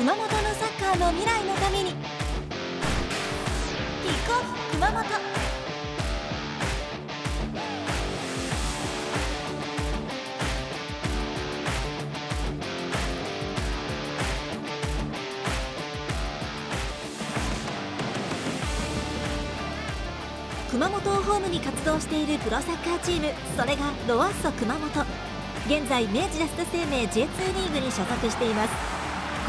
熊本のサッカーの未来のために。キックオフ熊本。熊本をホームに活動しているプロサッカーチームそれがロアッソ熊本。現在明治安田生命 J2 リーグに所属しています。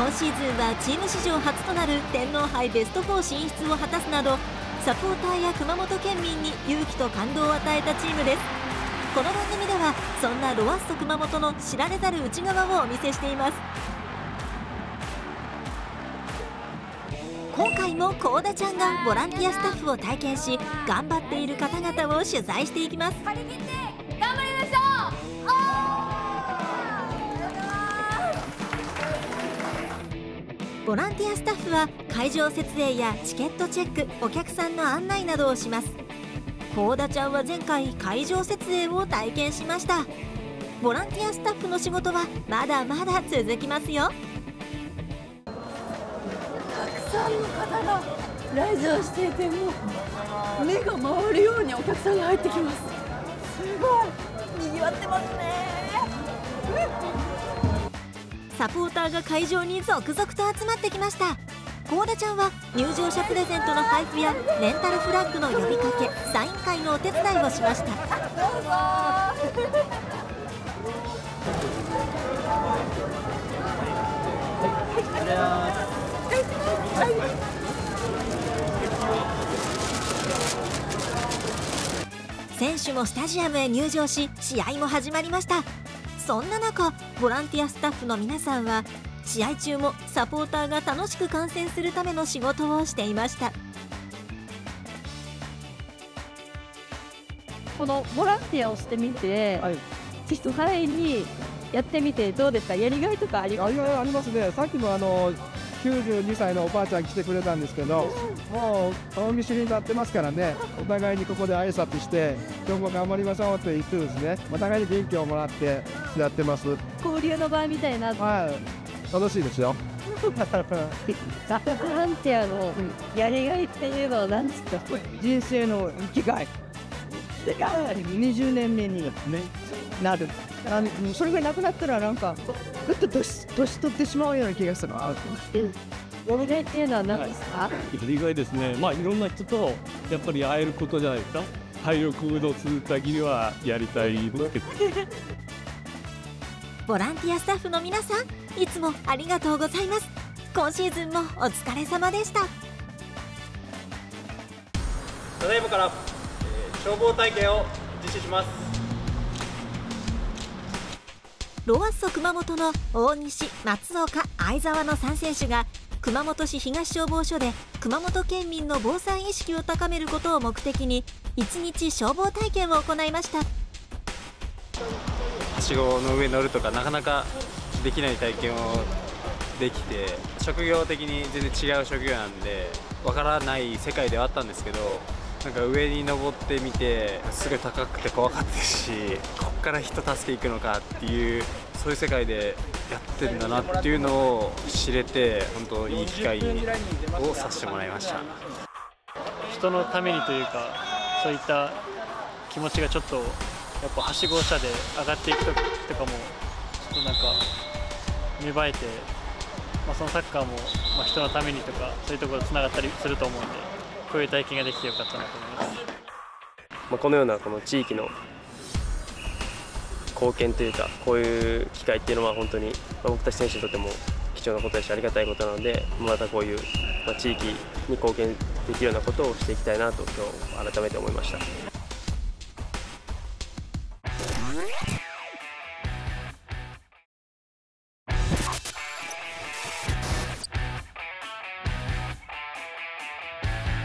今シーズンはチーム史上初となる天皇杯ベスト4進出を果たすなどサポーターや熊本県民に勇気と感動を与えたチームです。この番組ではそんなロアッソ熊本の知られざる内側をお見せしています。今回もコーダちゃんがボランティアスタッフを体験し頑張っている方々を取材していきます。ボランティアスタッフは会場設営やチケットチェックお客さんの案内などをします。コーダちゃんは前回会場設営を体験しました。ボランティアスタッフの仕事はまだまだ続きますよ。たくさんの方が来場していてもう目が回るようにお客さんが入ってきます。すごい。賑わってますねサポーターが会場に続々と集まってきました。コーダちゃんは入場者プレゼントの配布やレンタルフラッグの呼びかけサイン会のお手伝いをしました。選手もスタジアムへ入場し試合も始まりました。そんな中ボランティアスタッフの皆さんは試合中もサポーターが楽しく観戦するための仕事をしていました。このボランティアをしてみて、はい。実際にやってみてどうですか？やりがいとかありますあいやありますね、さっきもあの92歳のおばあちゃん来てくれたんですけど、もう顔見知りになってますからね、お互いにここで挨拶して、今日も頑張りましょうって言ってですね、お互いに元気をもらってやってます。交流の場みたいな。はい、楽しいですよ。ボランティアのやりがいっていうのは何ですか人生の生きがい。20年目になるあのそれがなくなったらなんかぐっと年年取ってしまうような気がする。やりがいっていうのは何ですか、やりがいですね、まあ、いろんな人とやっぱり会えることじゃないですか、体力の続く限りはやりたいですけど、ボランティアスタッフの皆さんいつもありがとうございます。今シーズンもお疲れ様でした。ただいまから、えー消防体験を実施しますロアッソ熊本の大西、松岡、相沢の3選手が熊本市東消防署で熊本県民の防災意識を高めることを目的に1日消防体験を行いました。はしごの上に乗るとかなかなかできない体験をできて職業的に全然違う職業なんでわからない世界ではあったんですけどなんか上に登ってみてすごい高くて怖かったしこっから人助け行くのかっていうそういう世界でやってんだなっていうのを知れて本当いい機会をさせてもらいました。人のためにというかそういった気持ちがちょっとやっぱはしご車で上がっていく時とかもちょっとなんか芽生えて、まあ、そのサッカーも、ま、人のためにとかそういうところつながったりすると思うんで。こういう体験ができてよかったなと思います。まあ、このようなこの地域の貢献というかこういう機会っていうのは本当に、僕たち選手にとっても貴重なことだしありがたいことなのでまたこういう、地域に貢献できるようなことをしていきたいなと今日改めて思いました。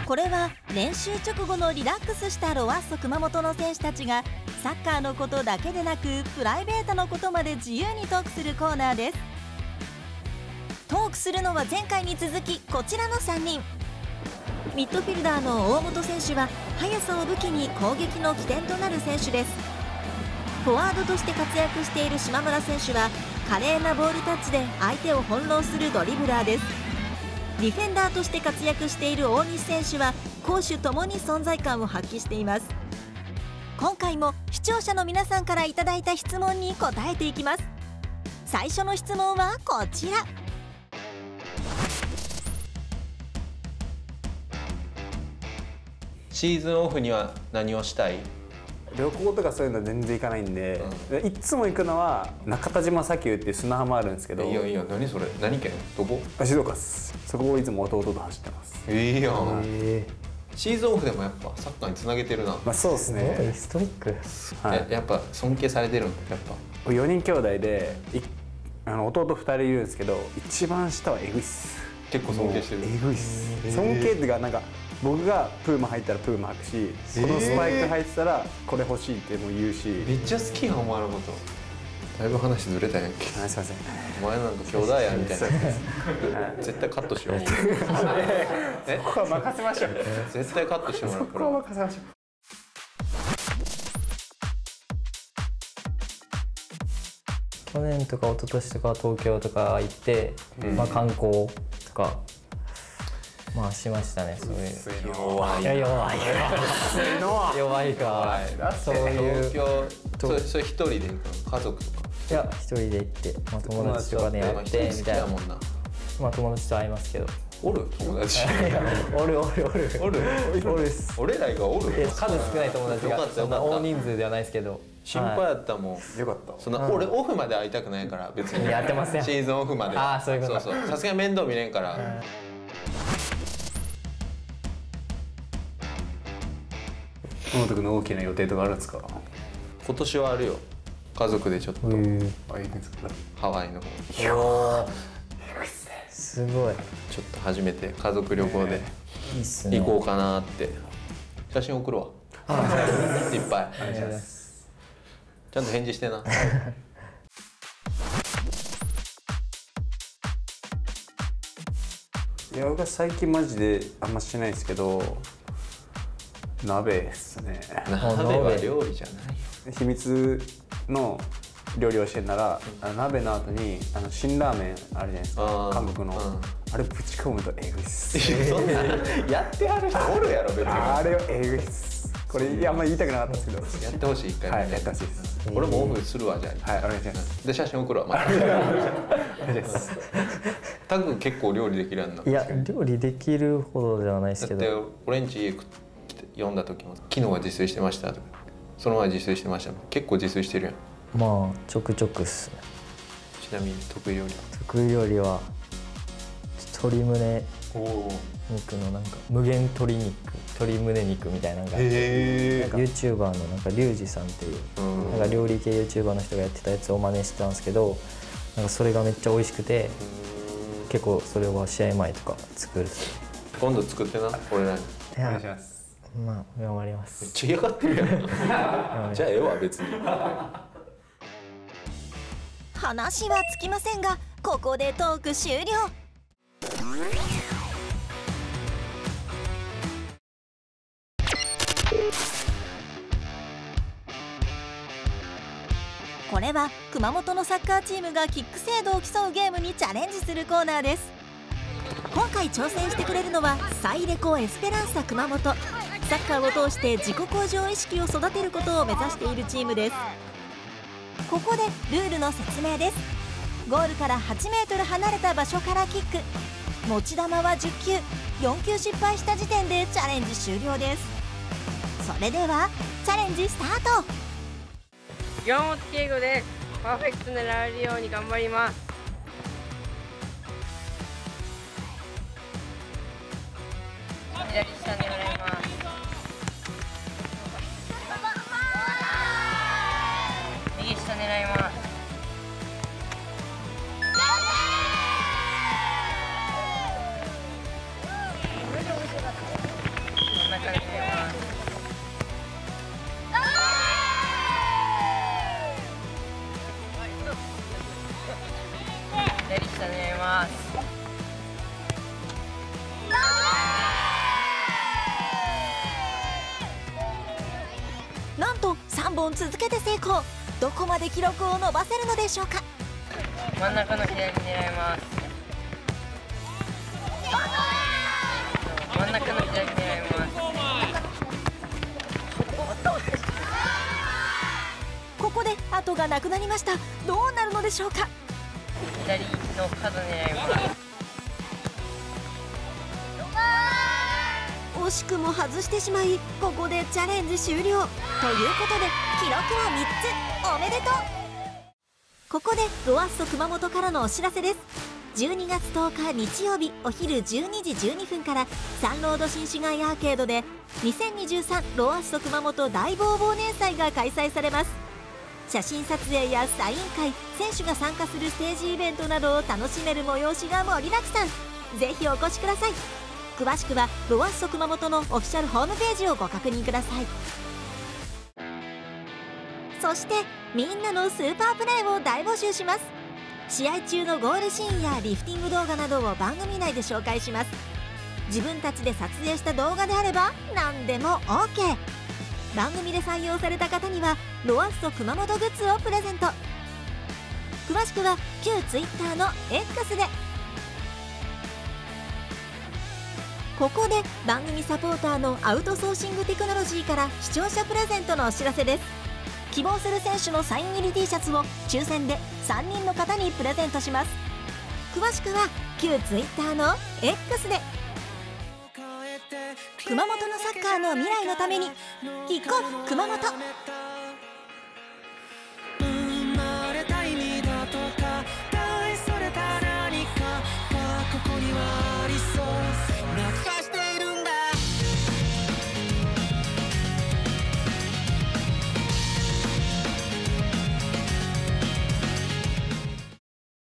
これは練習直後のリラックスしたロアッソ熊本の選手たちがサッカーのことだけでなくプライベートのことまで自由にトークするコーナーです。トークするのは前回に続きこちらの3人。ミッドフィルダーの大本選手は速さを武器に攻撃の起点となる選手です。フォワードとして活躍している島村選手は華麗なボールタッチで相手を翻弄するドリブラーです。ディフェンダーとして活躍している大西選手は攻守ともに存在感を発揮しています。今回も視聴者の皆さんからいただいた質問に答えていきます。最初の質問はこちら。シーズンオフには何をしたい？旅行とかそういうの全然行かないんで、いつも行くのは中田島砂丘っていう砂浜あるんですけどいやいや何それ？何県？どこ？静岡です。そこをいつも弟と走ってます。いいやん、シーズンオフでもやっぱサッカーにつなげてるな。まあそうですね。ストイック。はい。ややっぱ尊敬されてるんやっぱ。4人兄弟でいあの弟2人いるんですけど一番下はえぐいっす。結構尊敬してる。もうえぐいっす。尊敬っていうかなんか僕がプーマ履いたらプーマ履くしこのスパイク履いてたらこれ欲しいっても言うし。めっちゃ好きやんお前のこと。だいぶ話ずれたやんけ。あすいません。お前なんか兄弟やみたいな。絶対カットしよう。えここは任せましょう。絶対カットしてもらうこれここは任せましょう。去年とか一昨年とか東京とか行って、まあ、観光とかまあしましたねそういう。弱い。いや弱い。弱いか。そういう。東京それそれ一人で行くの？家族とか？いや一人で行って、まあ、友達とかでやってみたいなもんな。まあ友達と会いますけど。おる？友達。おるおるおる。おる？おる。っす。俺らがおる？数少ない友達が。そんな大人数ではないですけど。心配やったもん、よかった。そんな、俺オフまで会いたくないから別に。やってません。シーズンオフまで。あーそういうこと。そうそう。さすがに面倒見れんから、野本君の大きな予定とかあるんですか？今年はあるよ。家族でちょっと。ハワイの方。すごい。ちょっと初めて家族旅行で行こうかなって。写真送るわ。いっぱい。ちゃんと返事してな。いや僕は最近マジであんましないですけど鍋っすね。鍋は料理じゃないよ。秘密の料理をしてんなら、あの鍋の後にあの辛ラーメンあるじゃないですか。韓国の、うん。あれぶち込むとえぐいっす。やってはる人おるやろ別に。あれはえぐいっす。これいやあんま言いたくなかったですけど。やってほしい一回はいやってほしいです。俺もオフするわじゃあ。はいお願いします。で写真送るわまた。お願い。しますタグ結構料理できるやんな。いや料理できるほどではないですけだってど俺んち家来て読んだ時も昨日は自炊してましたとかその前自炊してました結構自炊してるやん。まあちょくちょくっすね。ちなみに得意料理得意料理は鶏胸。おお肉のなんか無限鶏肉。鶏胸肉みたいなのがあってへなんか YouTuber のなんかリュウジさんっていううん。なんか料理系 YouTuber の人がやってたやつを真似してたんですけどなんかそれがめっちゃ美味しくて結構それは試合前とか作る今度作ってな俺らに。お願いしますまあ頑張りまめっすちゃ嫌がってるやん。じゃあええわ別に。話はつきませんがここでトーク終了。これは熊本のサッカーチームがキック精度を競うゲームにチャレンジするコーナーです。今回挑戦してくれるのはサイレコエスペランサ熊本サッカーを通して自己向上意識を育てることを目指しているチームです。ここでルールの説明です。ゴールから8メートル離れた場所からキック。持ち球は10球。4球失敗した時点でチャレンジ終了です。それではチャレンジスタート。岩本敬吾でパーフェクト狙えるように頑張ります。左下狙左下狙います。なんと3本続けて成功。どこまで記録を伸ばせるのでしょうか？真ん中の左狙います。真ん中の左狙います。ここで後がなくなりました。どうなるのでしょうか？左の角狙います惜しくも外してしまいここでチャレンジ終了。ということで記録は3つ。おめでとう。ここでロアッソ熊本からのお知らせです。12月10日日曜日お昼12時12分からサンロード新市街アーケードで2023ロアッソ熊本大ボーボー年祭が開催されます。写真撮影やサイン会選手が参加するステージイベントなどを楽しめる催しが盛りだくさん。ぜひお越しください。詳しくはロアッソ熊本のオフィシャルホームページをご確認ください。そしてみんなのスーパープレーを大募集します。試合中のゴールシーンやリフティング動画などを番組内で紹介します。自分たちで撮影した動画であれば何でも OK 番組で採用された方にはロアッソ熊本グッズをプレゼント。詳しくは旧 Twitter の X で。ここで番組サポーターのアウトソーシングテクノロジーから視聴者プレゼントのお知らせです。希望する選手のサイン入り T シャツを抽選で3人の方にプレゼントします。詳しくは旧 Twitter の X で。熊本のサッカーの未来のためにキックオフ熊本。